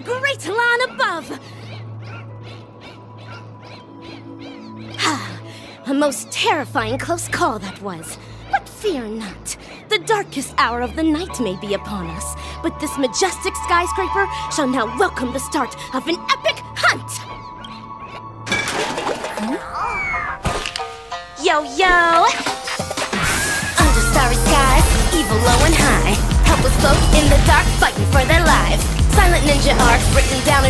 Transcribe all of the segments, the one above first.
the great land above! A most terrifying close call that was. But fear not. The darkest hour of the night may be upon us, but this majestic skyscraper shall now welcome the start of an epic hunt! Yo, yo! Under starry skies, evil low and high. In the dark fighting for their lives.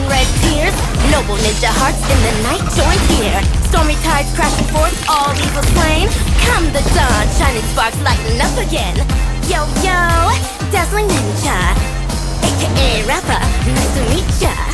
In red tears. Noble ninja hearts in the night join here. Stormy tides crashing forth, all evil slain. Come the dawn, shining sparks lighting up again. Yo yo, dazzling ninja, aka Rappa.